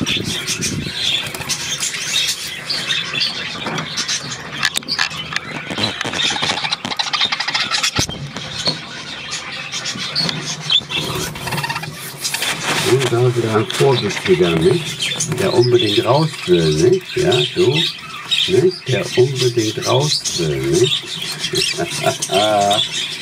Und da wieder ein Vorsichtiger, nicht? Der unbedingt raus will, nicht? Ja, so, Nicht? Der unbedingt raus will, nicht?